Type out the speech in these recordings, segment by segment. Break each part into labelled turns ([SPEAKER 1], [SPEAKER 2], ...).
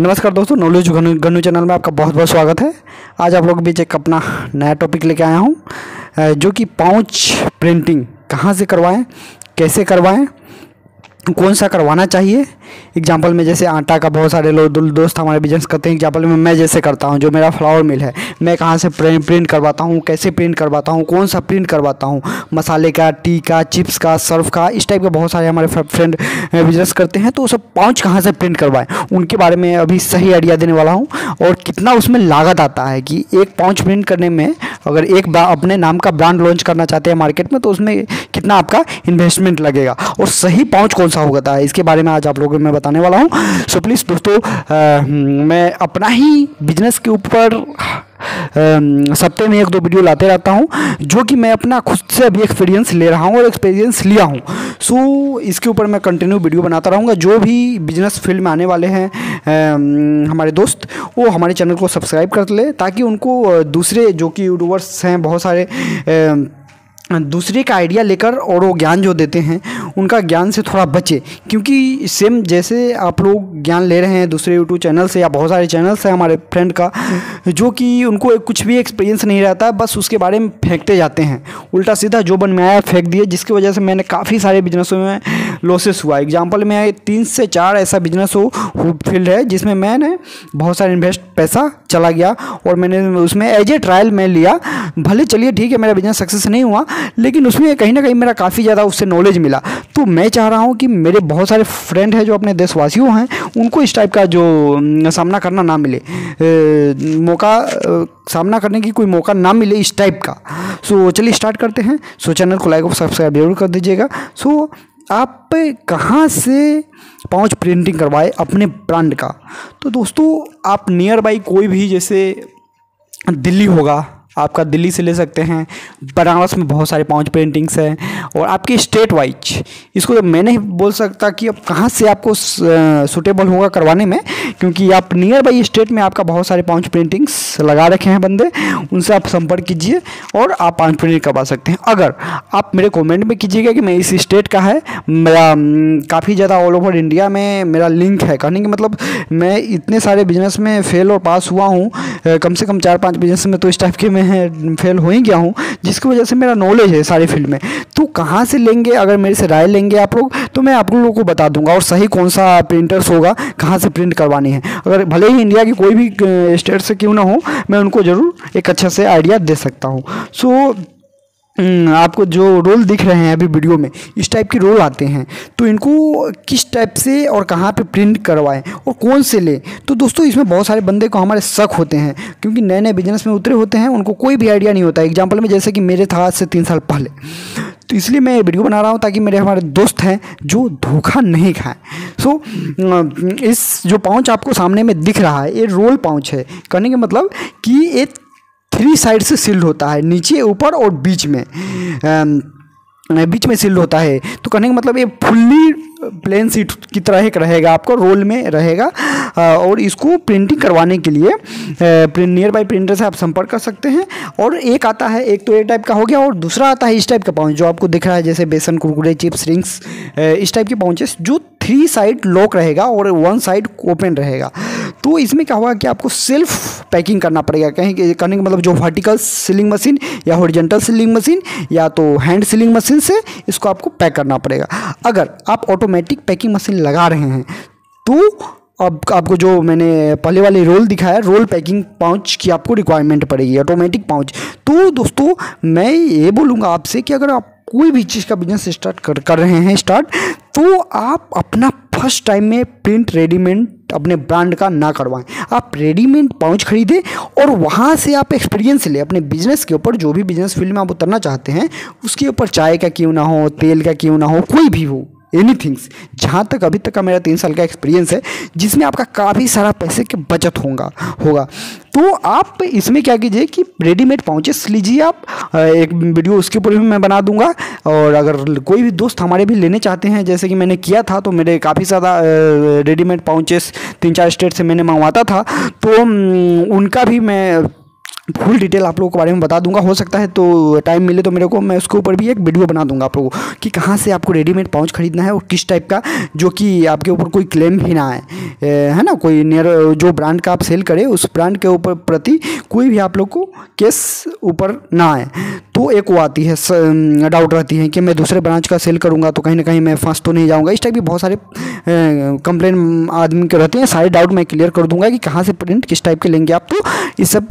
[SPEAKER 1] नमस्कार दोस्तों, नॉलेज गन्नू गनु चैनल में आपका बहुत बहुत स्वागत है। आज आप लोग बीच एक अपना नया टॉपिक लेके आया हूँ जो कि पाउच प्रिंटिंग कहाँ से करवाएँ, कैसे करवाएँ कौन सा करवाना चाहिए? एग्ज़ाम्पल में जैसे आटा का बहुत सारे लोग दोस्त हमारे बिज़नेस करते हैं। एग्ज़ाम्पल में मैं जैसे करता हूँ, जो मेरा फ्लावर मिल है, मैं कहाँ से प्रिंट करवाता हूँ, कैसे प्रिंट करवाता हूँ, कौन सा प्रिंट करवाता हूँ? मसाले का टी का चिप्स का सर्फ का, इस टाइप के बहुत सारे हमारे फ्रेंड बिज़नेस करते हैं। तो वो सब पाउच कहाँ से प्रिंट करवाएँ? उनके बारे में अभी सही आइडिया देने वाला हूँ। और कितना उसमें लागत आता है कि एक पाउच प्रिंट करने में अगर एक अपने नाम का ब्रांड लॉन्च करना चाहते हैं मार्केट में तो उसमें कितना आपका इन्वेस्टमेंट लगेगा? और सही पाउच कौन सा होता था इसके बारे में आज आप लोगों को मैं बताने वाला हूँ। सो प्लीज़ दोस्तों अ, मैं अपना ही बिज़नेस के ऊपर अम, सप्ताह में एक दो वीडियो लाते रहता हूँ जो कि मैं अपना खुद से अभी एक्सपीरियंस ले रहा हूँ और एक्सपीरियंस लिया हूँ। सो so, इसके ऊपर मैं कंटिन्यू वीडियो बनाता रहूँगा। जो भी बिज़नेस फ़ील्ड में आने वाले हैं हमारे दोस्त वो हमारे चैनल को सब्सक्राइब कर ले ताकि उनको दूसरे जो कि यूट्यूबर्स हैं बहुत सारे अम, दूसरे का आइडिया लेकर और वो ज्ञान जो देते हैं, उनका ज्ञान से थोड़ा बचे। क्योंकि सेम जैसे आप लोग ज्ञान ले रहे हैं दूसरे यूट्यूब चैनल से या बहुत सारे चैनल्स हैं हमारे फ्रेंड का, जो कि उनको कुछ भी एक्सपीरियंस नहीं रहता है बस उसके बारे में फेंकते जाते हैं। उल्टा सीधा जो बन में आया फेंक दिए, जिसकी वजह से मैंने काफ़ी सारे बिजनेसों में लॉसेस हुआ। एग्ज़ाम्पल में तीन से चार ऐसा बिज़नेस हो फ़ील्ड है, जिसमें मैंने बहुत सारे इन्वेस्ट पैसा चला गया और मैंने उसमें एज ए ट्रायल मैं लिया। भले चलिए ठीक है, मेरा बिज़नेस सक्सेस नहीं हुआ लेकिन उसमें कहीं ना कहीं मेरा काफ़ी ज़्यादा उससे नॉलेज मिला। तो मैं चाह रहा हूँ कि मेरे बहुत सारे फ्रेंड हैं जो अपने देशवासियों हैं उनको इस टाइप का जो सामना करना ना मिले। अ, मौका सामना करने की कोई मौका ना मिले इस टाइप का। सो चलिए स्टार्ट करते हैं। सो चैनल को लाइक और सब्सक्राइब ज़रूर कर दीजिएगा। सो आप कहाँ से पाँच प्रिंटिंग करवाए अपने ब्रांड का? तो दोस्तों आप नियर बाई कोई भी जैसे दिल्ली होगा आपका दिल्ली से ले सकते हैं, बनारस में बहुत सारे पाँच पेंटिंग्स हैं, और आपके स्टेट वाइज इसको तो मैं नहीं बोल सकता कि अब कहाँ से आपको सूटेबल होगा करवाने में, क्योंकि आप नियर बाई स्टेट में आपका बहुत सारे पाँच पेंटिंग्स लगा रखे हैं बंदे, उनसे आप संपर्क कीजिए और आप पाँच पेंटिंग करवा सकते हैं। अगर आप मेरे कमेंट में कीजिएगा कि मैं इस स्टेट का है, मेरा काफ़ी ज़्यादा ऑल ओवर इंडिया में मेरा लिंक है, कहने का मतलब मैं इतने सारे बिज़नेस में फेल और पास हुआ हूँ कम से कम चार पाँच बिज़नेस में तो इस टाइप के मैं फेल हो ही गया हूँ जिसकी वजह से मेरा नॉलेज है सारी फ़ील्ड में। तो कहाँ से लेंगे? अगर मेरे से राय लेंगे आप लोग तो मैं आप लोगों को बता दूँगा और सही कौन सा प्रिंटर्स होगा कहाँ से प्रिंट करवानी है। अगर भले ही इंडिया की कोई भी स्टेट से क्यों ना हो मैं उनको ज़रूर एक अच्छा से आइडिया दे सकता हूँ। सो हम्म, आपको जो रोल दिख रहे हैं अभी वीडियो में इस टाइप के रोल आते हैं। तो इनको किस टाइप से और कहाँ पे प्रिंट करवाएँ और कौन से लें? तो दोस्तों इसमें बहुत सारे बंदे को हमारे शक होते हैं क्योंकि नए नए बिज़नेस में उतरे होते हैं उनको कोई भी आइडिया नहीं होता। एग्ज़ाम्पल में जैसे कि मेरे था आज से तीन साल पहले। तो इसलिए मैं ये वीडियो बना रहा हूँ ताकि मेरे हमारे दोस्त हैं जो धोखा नहीं खाएँ। सो so, इस जो पाउच आपको सामने में दिख रहा है ये रोल पाउच है। कहने का मतलब कि ये थ्री साइड से सील्ड होता है, नीचे, ऊपर और बीच में। बीच में सील्ड होता है। तो कहने का मतलब ये फुल्ली प्लेन सीट की तरह एक रहेगा आपको रोल में रहेगा। और इसको प्रिंटिंग करवाने के लिए नियर बाई प्रिंटर से आप संपर्क कर सकते हैं। और एक आता है, एक तो ये टाइप का हो गया, और दूसरा आता है इस टाइप का पाउच, जो आपको दिख रहा है, जैसे बेसन, कुरकुरे चिप्स रिंग्स इस टाइप के पाउचेस, जो थ्री साइड लॉक रहेगा और वन साइड ओपन रहेगा। तो इसमें क्या होगा कि आपको सेल्फ पैकिंग करना पड़ेगा। कहीं कि- कहने का मतलब जो वर्टिकल सीलिंग मशीन या हॉरिजेंटल सीलिंग मशीन या तो हैंड सीलिंग मशीन से इसको आपको पैक करना पड़ेगा। अगर आप ऑटोमेटिक पैकिंग मशीन लगा रहे हैं। तो अब, आपको जो मैंने पहले वाले रोल दिखाया रोल पैकिंग पाउच की आपको रिक्वायरमेंट पड़ेगी ऑटोमेटिक पाउच तो दोस्तों, मैं ये बोलूँगा आपसे कि अगर आप कोई भी चीज़ का बिज़नेस स्टार्ट कर कर रहे हैं स्टार्ट तो आप अपना फ़र्स्ट टाइम में प्रिंट रेडीमेड अपने ब्रांड का ना करवाएँ। आप रेडीमेड पाउच खरीदें और वहाँ से आप एक्सपीरियंस लें। अपने बिज़नेस के ऊपर जो भी बिज़नेस फ़ील्ड में आप उतरना चाहते हैं, उसके ऊपर चाय का क्यों ना हो, तेल का क्यों ना हो, कोई भी हो। एनी थिंग्स जहाँ तक अभी तक का मेरा तीन साल का एक्सपीरियंस है, जिसमें आपका काफ़ी सारा पैसे की बचत होगा होगा। तो आप इसमें क्या कीजिए कि रेडीमेड पाउचेस लीजिए आप। एक वीडियो उसके ऊपर भी मैं बना दूँगा। और अगर कोई भी दोस्त हमारे भी लेने चाहते हैं, जैसे कि मैंने किया था तो मेरे काफ़ी ज़्यादा रेडीमेड पाउचेस तीन चार स्टेट से मैंने मंगवाता था। तो उनका भी मैं फुल डिटेल आप लोगों के बारे में बता दूँगा। हो सकता है तो टाइम मिले तो मेरे को, मैं उसके ऊपर भी एक वीडियो बना दूँगा आप लोगों को कि कहाँ से आपको रेडीमेड पाउच खरीदना है और किस टाइप का, जो कि आपके ऊपर कोई क्लेम भी ना आए। है ना? कोई नियर, जो ब्रांड का आप सेल करें, उस ब्रांड के ऊपर प्रति कोई भी आप लोग को केस ऊपर ना आए। तो एक वो आती है डाउट रहती है कि मैं दूसरे ब्रांच का सेल करूँगा तो कहीं ना कहीं मैं फंस तो नहीं जाऊँगा। इस टाइप की बहुत सारे कंप्लेन आदमी के रहते हैं। सारे डाउट मैं क्लियर कर दूँगा कि कहाँ से प्रिंट, किस टाइप के लेंगे आप। तो इस सब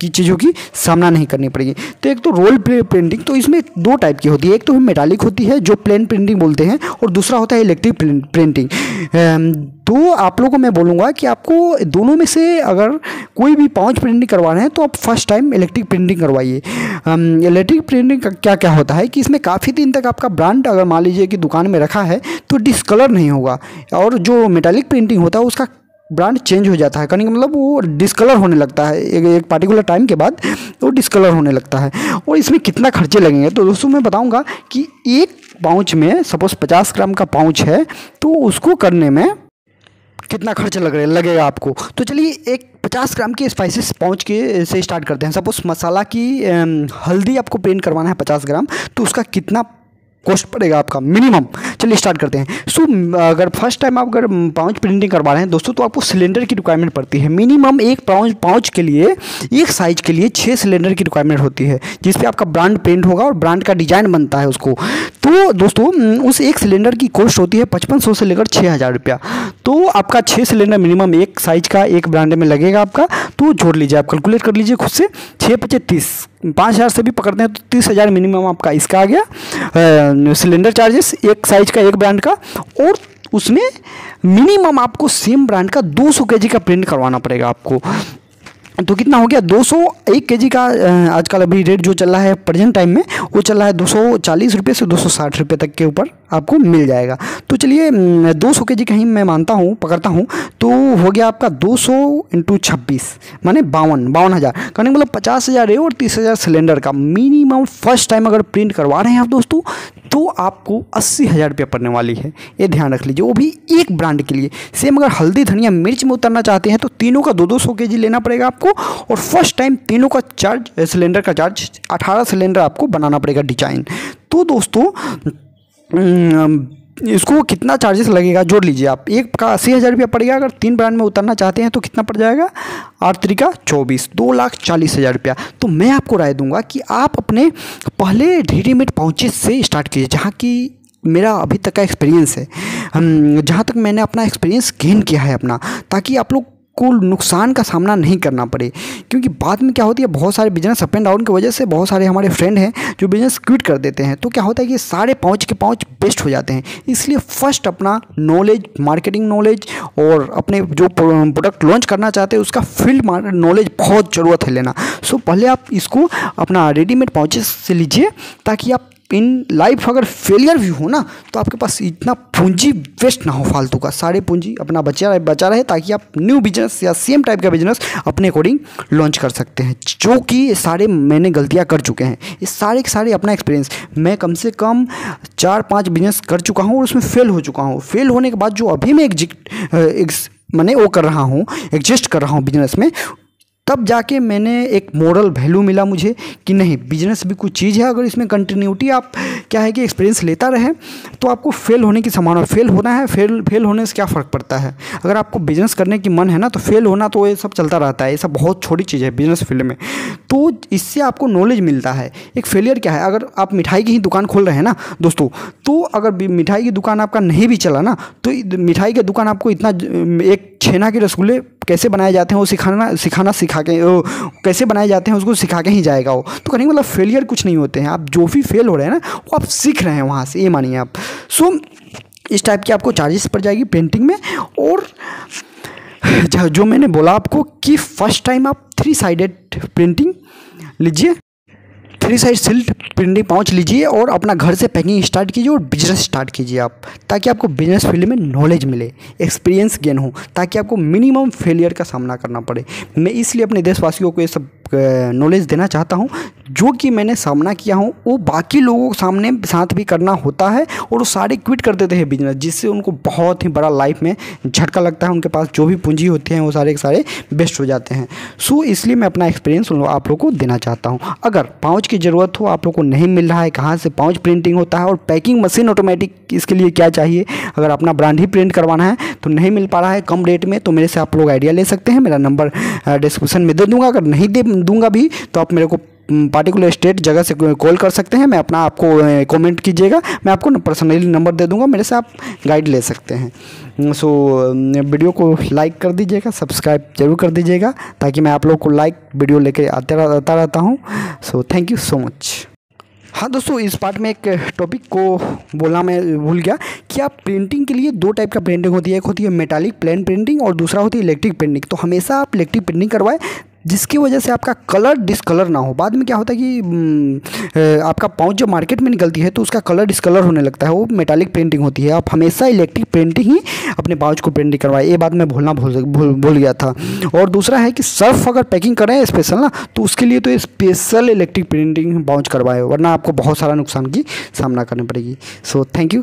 [SPEAKER 1] की चीज़ों की सामना नहीं करनी पड़ेगी। तो एक तो रोल प्रिंटिंग तो इसमें दो टाइप की होती है। एक तो मेटालिक होती है, जो प्लेन प्रिंटिंग बोलते हैं, और दूसरा होता है इलेक्ट्रिक प्रिंटिंग तो आप लोगों को मैं बोलूँगा कि आपको दोनों में से अगर कोई भी पाँच प्रिंटिंग करवा रहे हैं तो आप फ़र्स्ट टाइम इलेक्ट्रिक प्रिंटिंग करवाइए। इलेक्ट्रिक प्रिंटिंग का क्या क्या होता है कि इसमें काफ़ी दिन तक आपका ब्रांड अगर मान लीजिए कि दुकान में रखा है तो डिसकलर नहीं होगा। और जो मेटालिक प्रिंटिंग होता है, उसका ब्रांड चेंज हो जाता है। कहने का मतलब वो डिस्कलर होने लगता है। एक एक पार्टिकुलर टाइम के बाद वो डिस्कलर होने लगता है। और इसमें कितना खर्चे लगेंगे? तो दोस्तों मैं बताऊँगा कि एक पाउच में सपोज़ पचास ग्राम का पाउच है तो उसको करने में कितना खर्च लग रहा, लगेगा आपको? तो चलिए एक पचास ग्राम के स्पाइसेस पाउच के, से स्टार्ट करते हैं। सपोज़ मसाला की हल्दी आपको पेंट करवाना है पचास ग्राम तो उसका कितना कॉस्ट पड़ेगा आपका मिनिमम चलिए स्टार्ट करते हैं। सो अगर फ़र्स्ट टाइम आप अगर पाउच प्रिंटिंग करवा रहे हैं, दोस्तों तो आपको सिलेंडर की रिक्वायरमेंट पड़ती है। मिनिमम एक पाउच पाउच के लिए, एक साइज़ के लिए छः सिलेंडर की रिक्वायरमेंट होती है जिसपे आपका ब्रांड पेंट होगा और ब्रांड का डिज़ाइन बनता है उसको। तो दोस्तों, उस एक सिलेंडर की कॉस्ट होती है पचपन सौ से लेकर छः हज़ार रुपया। तो आपका छः सिलेंडर मिनिमम एक साइज़ का, एक ब्रांड में लगेगा आपका। तो जोड़ लीजिए, आप कैलकुलेट कर लीजिए खुद से छः पचे तीस। पाँच हज़ार से भी पकड़ते हैं तो तीस हज़ार मिनिमम आपका इसका आ गया। सिलेंडर चार्जेस एक साइज़ का, एक ब्रांड का, और उसमें मिनिमम आपको सेम ब्रांड का 200 केजी का प्रिंट करवाना पड़ेगा आपको। तो कितना हो गया? 200 एक के जी का आजकल अभी रेट जो चल रहा है प्रेजेंट टाइम में, वो चल रहा है दो सौ चालीस रुपये से दो सौ साठ रुपये तक के ऊपर आपको मिल जाएगा। तो चलिए दो सौ के जी कहीं मैं मानता हूँ, पकड़ता हूँ। तो हो गया आपका दो सौ इंटू छब्बीस, माने बावन बावन हज़ार। कहने मतलब पचास हज़ार है और तीस हज़ार सिलेंडर का। मिनिमम फ़र्स्ट टाइम अगर प्रिंट करवा रहे हैं आप दोस्तों तो आपको अस्सी हज़ार रुपये पड़ने वाली है। ये ध्यान रख लीजिए, वो भी एक ब्रांड के लिए। सेम अगर हल्दी, धनिया, मिर्च में उतरना चाहते हैं तो तीनों का दो दो सौ के जी लेना पड़ेगा आपको और फ़र्स्ट टाइम तीनों का चार्ज सिलेंडर का चार्ज अठारह सिलेंडर आपको बनाना पड़ेगा डिज़ाइन तो दोस्तों इसको कितना चार्जेस लगेगा जोड़ लीजिए आप। एक का अस्सी हज़ार रुपया पड़ेगा, अगर तीन ब्रांड में उतरना चाहते हैं तो कितना पड़ जाएगा? आठ तरीका चौबीस, दो लाख चालीस हज़ार रुपया। तो मैं आपको राय दूँगा कि आप अपने पहले रेडीमेड पाउचेस से स्टार्ट कीजिए, जहाँ की मेरा अभी तक का एक्सपीरियंस है। जहाँ तक मैंने अपना एक्सपीरियंस गेन किया है अपना, ताकि आप लोग को नुकसान का सामना नहीं करना पड़े। क्योंकि बाद में क्या होती है, बहुत सारे बिज़नेस अप एंड डाउन की वजह से बहुत सारे हमारे फ्रेंड हैं जो बिज़नेस क्विट कर देते हैं। तो क्या होता है कि सारे पाँच के पाँच बेस्ट हो जाते हैं। इसलिए फ़र्स्ट अपना नॉलेज मार्केटिंग नॉलेज और अपने जो प्रोडक्ट लॉन्च करना चाहते हैं, उसका फ़ील्ड नॉलेज बहुत ज़रूरत है लेना। सो पहले आप इसको अपना रेडीमेड पाउचेस से लीजिए, ताकि आप इन लाइफ अगर फेलियर भी हो ना तो आपके पास इतना पूंजी वेस्ट ना हो फालतू का। सारे पूंजी अपना बचा बचा रहे, ताकि आप न्यू बिज़नेस या सेम टाइप का बिज़नेस अपने अकॉर्डिंग लॉन्च कर सकते हैं। जो कि सारे मैंने गलतियाँ कर चुके हैं। ये सारे के सारे अपना एक्सपीरियंस मैं कम से कम चार पाँच बिज़नेस कर चुका हूँ और उसमें फेल हो चुका हूँ। फेल होने के बाद जो अभी मैं एक मैंने वो कर रहा हूँ एग्जिस्ट कर रहा हूँ बिज़नेस में तब जाके मैंने एक मॉरल वैल्यू मिला मुझे कि नहीं बिज़नेस भी कुछ चीज़ है, अगर इसमें कंटिन्यूटी आप क्या है कि एक्सपीरियंस लेता रहे तो आपको फेल होने की संभावना फेल होना है फेल फेल होने से क्या फ़र्क पड़ता है? अगर आपको बिज़नेस करने की मन है ना तो फेल होना तो ये सब चलता रहता है, ये सब बहुत छोटी चीज़ है बिज़नेस फ़ील्ड में। तो इससे आपको नॉलेज मिलता है। एक फेलियर क्या है? अगर आप मिठाई की ही दुकान खोल रहे हैं ना, दोस्तों तो अगर मिठाई की दुकान आपका नहीं भी चला ना तो मिठाई की दुकान आपको इतना एक छेना के रसगुल्ले कैसे बनाए जाते हैं वो सिखाना सिखाना सिखा के वो कैसे बनाए जाते हैं उसको सिखा के ही जाएगा वो। तो कहने मतलब फेलियर कुछ नहीं होते हैं। आप जो भी फेल हो रहे हैं ना, वो आप सीख रहे हैं वहाँ से, ये मानिए आप। सो इस टाइप की आपको चार्जेस पड़ जाएगी पेंटिंग में और जो मैंने बोला आपको कि फ़र्स्ट टाइम आप थ्री साइडेड प्रिंटिंग लीजिए। Three side seal printing pouch लीजिए और अपना घर से पैकिंग स्टार्ट कीजिए और बिज़नेस स्टार्ट कीजिए आप, ताकि आपको बिज़नेस फ़ील्ड में नॉलेज मिले एक्सपीरियंस गेन हो, ताकि आपको मिनिमम फेलियर का सामना करना पड़े। मैं इसलिए अपने देशवासियों को ये सब नॉलेज देना चाहता हूँ, जो कि मैंने सामना किया हूँ, वो बाकी लोगों के सामने साथ भी करना होता है और वो सारे क्विट कर देते हैं बिज़नेस जिससे उनको बहुत ही बड़ा लाइफ में झटका लगता है, उनके पास जो भी पूंजी होती है, वो सारे के सारे बेस्ट हो जाते हैं। सो इसलिए मैं अपना एक्सपीरियंस आप लोग को देना चाहता हूँ। अगर पाँच की ज़रूरत हो, आप लोग को नहीं मिल रहा है, कहाँ से पाउच प्रिंटिंग होता है और पैकिंग मशीन ऑटोमेटिक इसके लिए क्या चाहिए? अगर अपना ब्रांड ही प्रिंट करवाना है तो नहीं मिल पा रहा है कम रेट में तो मेरे से आप लोग आइडिया ले सकते हैं। मेरा नंबर डिस्क्रिप्शन में दे दूँगा। अगर नहीं दे, दूँगा भी तो आप मेरे को पार्टिकुलर स्टेट जगह से कॉल कर सकते हैं। मैं अपना आपको कमेंट कीजिएगा। मैं आपको पर्सनली नंबर दे दूँगा। मेरे से आप गाइड ले सकते हैं। सो वीडियो को लाइक कर दीजिएगा। सब्सक्राइब ज़रूर कर दीजिएगा। ताकि मैं आप लोग को लाइक वीडियो लेके आते आता रहता हूँ। So thank you so much हाँ दोस्तों, इस पार्ट में एक टॉपिक को बोलना मैं भूल गया कि आप प्रिंटिंग के लिए दो टाइप का प्रिंटिंग होती है। एक होती है मेटालिक प्लेन प्रिंटिंग और दूसरा होती है इलेक्ट्रिक प्रिंटिंग तो हमेशा आप इलेक्ट्रिक प्रिंटिंग करवाएँ। जिसकी वजह से आपका कलर डिसकलर ना हो। बाद में क्या होता है कि आपका पाउच जब मार्केट में निकलती है तो उसका कलर डिसकलर होने लगता है। वो मेटालिक पेंटिंग होती है। आप हमेशा इलेक्ट्रिक पेंटिंग ही अपने पाउच को पेंटिंग करवाए। ये बात मैं भूलना भूल भूल भूल गया था। और दूसरा है कि सर्फ अगर पैकिंग करें स्पेशल ना तो उसके लिए तो स्पेशल इलेक्ट्रिक प्रिंटिंग पाउच करवाए, वरना आपको बहुत सारा नुकसान की सामना करनी पड़ेगी। सो थैंक यू